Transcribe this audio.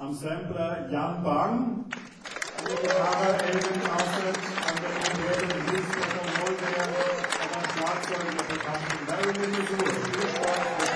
am Sampler Jan Bang, an der Gitarre Elvin Asset, an der Trompete Christopher Molder, an der Schlagzeug der bekannten Marilyn Missouri. Viel Spaß